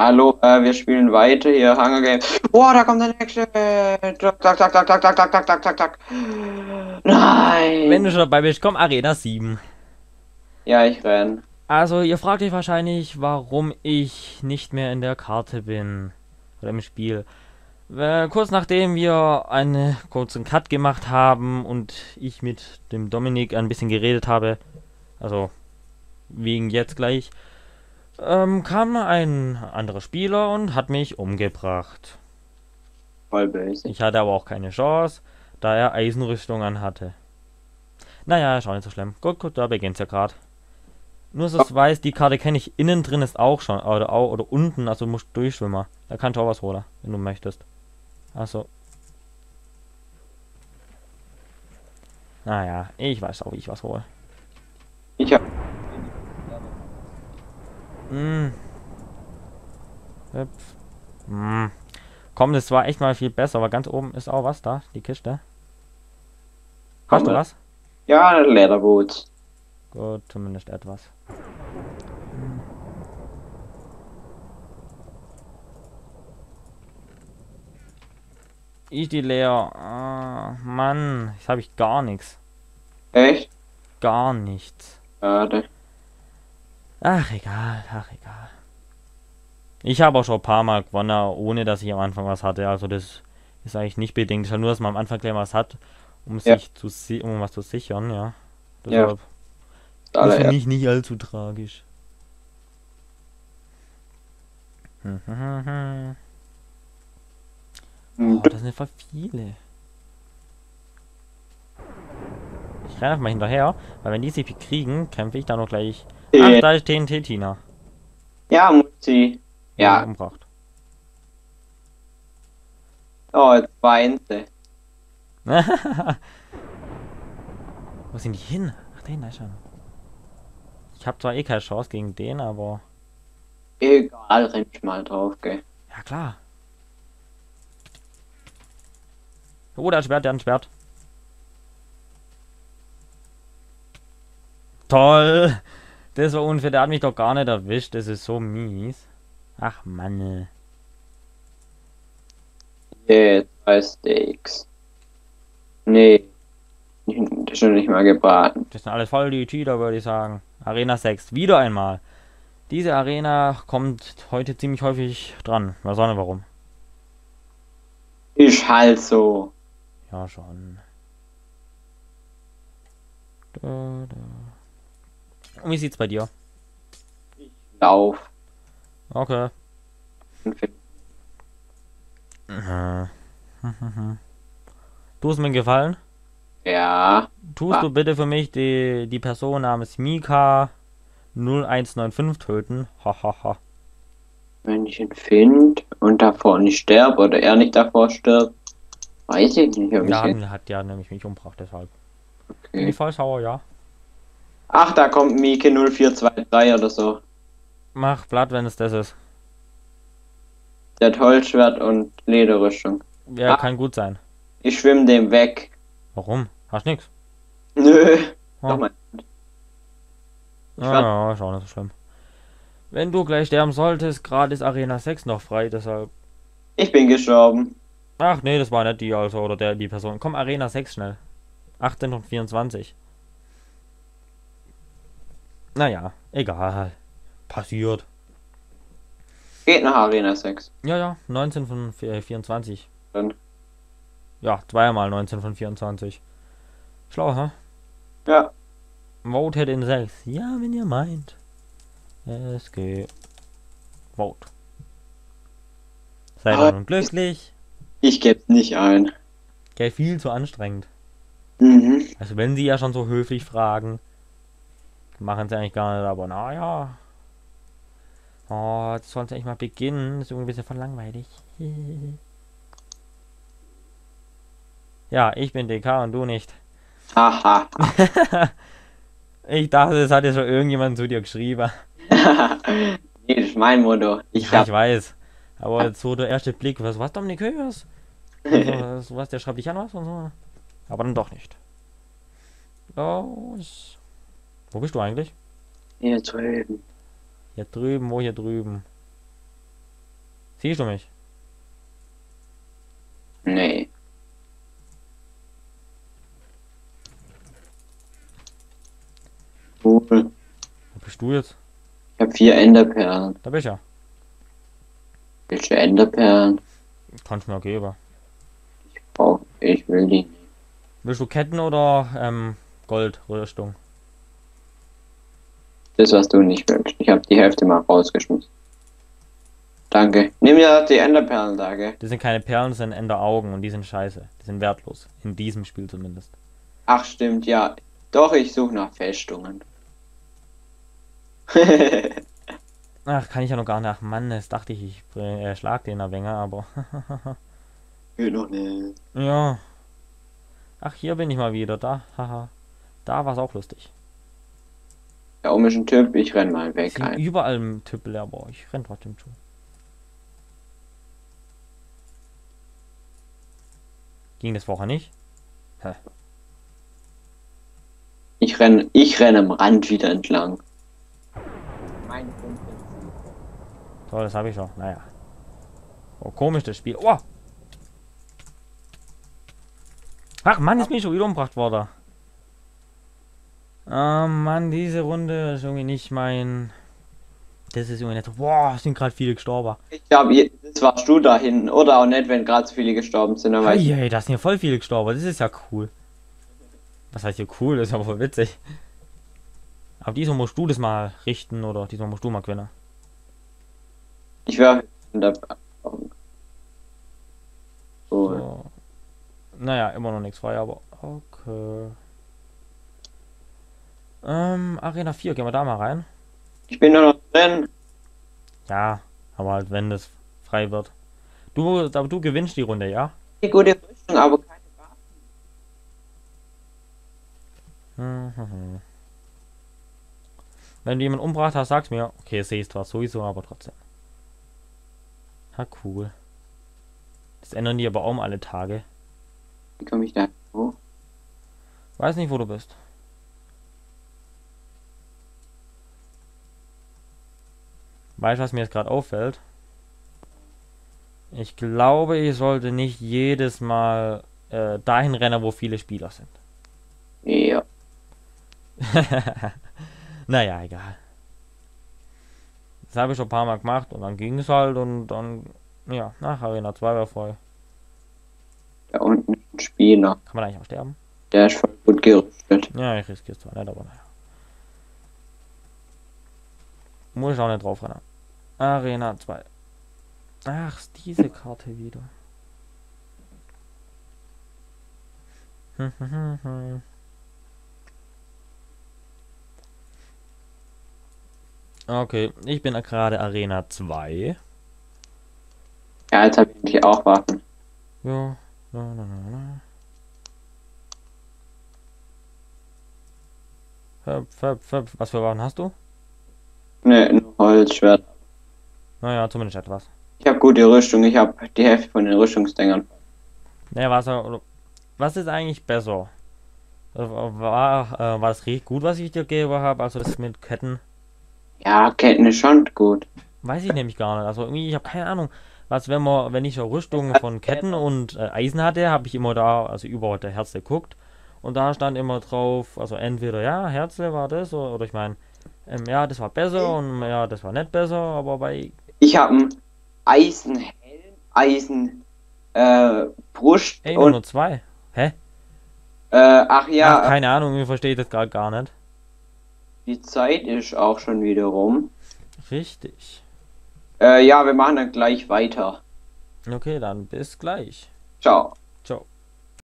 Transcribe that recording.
Hallo, äh, wir spielen weiter hier, Hunger Games. Boah, da kommt der nächste. Tak, tak, tak, tak, tak, tak, tak, tak, tak, tak. Nein. Wenn du schon dabei bist, komm, Arena 7. Ja, ich renn. Also, ihr fragt euch wahrscheinlich, warum ich nicht mehr in der Karte bin. Oder im Spiel. Äh, kurz nachdem wir einen kurzen Cut gemacht haben und ich mit dem Dominik ein bisschen geredet habe, also wegen jetzt gleich, ähm, kam ein anderer Spieler und hat mich umgebracht. Voll böse. Ich hatte aber auch keine Chance, da er Eisenrüstung anhatte. Naja, ist auch nicht so schlimm. Gut, gut, da beginnt's ja gerade. Nur so weiß, die Karte kenne ich. Innen drin ist auch schon. Oder, auch, oder unten, also du musst durchschwimmen. Da kannst du auch was holen, wenn du möchtest. Also. Naja, ich weiß auch, wie ich was hole. Ich hab. Hüpf. Hm. Komm, das war echt mal viel besser, aber ganz oben ist auch was da, die Kiste. Hast du was? Ja, Lederboot. Gut, zumindest etwas. Ich die leer. Ah, Mann, jetzt habe ich gar nichts. Echt? Gar nichts. Schade. Ach, egal, ach, egal. Ich habe auch schon ein paar Mal gewonnen, ohne dass ich am Anfang was hatte. Also das ist eigentlich nicht bedingt. Halt nur, dass man am Anfang gleich was hat, um Ja. sich zu si um was zu sichern, ja. Ja. Deshalb ist für mich nicht allzu tragisch. Hm, hm, hm, hm. Oh, das sind voll viele. Ich renne einfach mal hinterher, weil wenn die sich kriegen, kämpfe ich dann noch gleich. Ach, Äh, da ist TNT Tina. Ja, Mutti. Ja. Umgebracht. Oh, jetzt weint sie. Wo sind die hin? Ach, den da ist schon. Ich habe zwar eh keine Chance gegen den, aber. Egal, renn ich mal drauf, gell. Ja, klar. Oh, der hat ein Schwert, der hat ein Schwert. Toll! Das war unfair, der hat mich doch gar nicht erwischt. Das ist so mies. Ach, Mann. Yeah, zwei Steaks. Nee. Das ist schon nicht mal gebraten. Das sind alles voll die Cheater, würde ich sagen. Arena 6. Wieder einmal. Diese Arena kommt heute ziemlich häufig dran. Was auch nicht warum. Ist halt so. Ja, schon. Da, da. Und wie sieht's bei dir? Lauf. Okay. Hast mir gefallen. Ja. Tust Ah. du bitte für mich die, die Person namens Mika 0195 töten? Hahaha. Wenn ich ihn finde und davor nicht sterbe oder er nicht davor stirbt, weiß ich nicht, ob ich Ja, hat ja nämlich mich umgebracht, deshalb. Okay. ich voll sauer, ja. Ach, da kommt Mieke 0423 oder so. Mach Blatt, wenn es das ist. Der hat Holzschwert und Lederrüstung. Ja, Ah. kann gut sein. Ich schwimm dem weg. Warum? Hast nix? Nö. Oh. Nochmal. Ich Ja, werd- ja, ist auch nicht so schlimm. Wenn du gleich sterben solltest, gerade ist Arena 6 noch frei, deshalb. Ich bin gestorben. Ach nee, das war nicht die, also, oder der, die Person. Komm, Arena 6 schnell. 18 und 24. Naja, egal. Passiert. Geht nach Arena 6. Ja, ja, 19 von vi- 24. Dann. Ja, zweimal 19 von 24. Schlau, hä? Ja. Voted in 6. Ja, wenn ihr meint. Es geht. Vote. Seid Ah, nun glücklich. Ich geb's nicht ein. Gell, viel zu anstrengend. Mhm. Also wenn sie ja schon so höflich fragen, machen sie eigentlich gar nicht, aber naja. Oh, jetzt sollen sie eigentlich mal beginnen. Ist irgendwie ein bisschen voll langweilig. ja, ich bin DK und du nicht. Haha. Ich dachte, es hat ja schon irgendjemand zu dir geschrieben. nee, das ist mein Motto. Ich ja, ich weiß. Aber so der erste Blick, was, was Dominik Högers? Also, so was, der schreibt dich an was und so. Aber dann doch nicht. Los. Wo bist du eigentlich? Hier drüben. Hier drüben, wo hier drüben? Siehst du mich? Nee. Cool. Wo bist du jetzt? Ich habe vier Enderperlen. Da bist du ja. Welche Enderperlen? Kannst mir auch geben. Oh, ich will die nicht. Willst du Ketten oder ähm, Goldrüstung? Das, was du nicht willst. Ich habe die Hälfte mal rausgeschmissen. Danke. Nimm ja die Enderperlen, danke. Das sind keine Perlen, das sind Enderaugen und die sind scheiße. Die sind wertlos. In diesem Spiel zumindest. Ach, stimmt, ja. Doch, ich suche nach Festungen. Ach, kann ich ja noch gar nicht. Ach Mann, das dachte ich, ich äh, schlag den wenig, aber. Geht noch nicht. ja. Ach, hier bin ich mal wieder. Da, haha. Da war es auch lustig. Da oben ist ein Typ, ich renn mal weg. sind Ein. überall im Tüppel, aber ich renn trotzdem zu. Ging das vorher nicht? Ich renn, ich renn am Rand wieder entlang. Mein So, das habe ich schon. Naja. Oh, komisch das Spiel. Oh! Ach Mann, ist mir schon wieder umgebracht worden. Ah Mann, diese Runde ist irgendwie nicht mein. Das ist irgendwie nicht. Boah, es sind gerade viele gestorben. Ich glaube, das warst du da hinten. Oder auch nicht, wenn gerade so viele gestorben sind. Aber ich, Hey, das sind ja voll viele gestorben. Das ist ja cool. Was heißt hier cool? Das ist aber voll witzig. Aber diesmal musst du das mal richten oder diesmal musst du mal gewinnen. ich der. So. So. Naja, immer noch nichts frei, aber okay. Ähm, Arena 4, gehen wir da mal rein. Ich bin nur noch drin. Ja, aber halt, wenn das frei wird. Du, aber du gewinnst die Runde, ja? Die gute Rüstung, aber keine Waffen. Mhm. Wenn du jemanden umgebracht hast, sag's mir. Okay, sehe ich zwar sowieso, aber trotzdem. Ha, cool. Das ändern die aber auch um alle Tage. Wie komme ich da hoch? Weiß nicht, wo du bist. Weißt du, was mir jetzt gerade auffällt? Ich glaube, ich sollte nicht jedes Mal äh, dahin rennen, wo viele Spieler sind. Ja. naja, egal. Das habe ich schon ein paar Mal gemacht und dann ging es halt und dann, ja, nach Arena 2 war voll. Da unten ein Spieler. Kann man eigentlich auch sterben? Der ist voll gut gerüstet. Ja, ich riskiere es zwar nicht, aber naja. Muss ich auch nicht drauf rennen. Arena 2. Ach, ist diese Karte wieder. Okay, ich bin gerade Arena 2. Ja, jetzt habe ich endlich auch Waffen. Ja, na, na, na, na. Höp, höp, höp. Was für Waffen hast du? Ne, nur Holzschwert. Naja, zumindest etwas. Ich habe gute Rüstung. Ich habe die Hälfte von den Rüstungsdingern. Naja, was, was ist eigentlich besser? Äh, War, äh, war das richtig gut, was ich dir gegeben habe? Also das mit Ketten? Ja, Ketten ist schon gut. Weiß ich nämlich gar nicht. Also irgendwie, ich habe keine Ahnung. Was, wenn man, wenn ich eine Rüstung von Ketten und äh, Eisen hatte, habe ich immer da, also über der Herz geguckt. Und da stand immer drauf, also entweder ja, Herzle war das, oder, oder ich meine, ähm, ja, das war besser und ja, das war nicht besser, aber bei Ich habe einen Eisenhelm, Eisen äh, Brust Ey, und nur zwei. Hä? äh, ach ja, Ach, keine Ahnung, ich verstehe das gerade gar nicht. die Zeit ist auch schon wieder rum. Richtig. Äh, ja, wir machen dann gleich weiter. Okay, dann bis gleich. Ciao.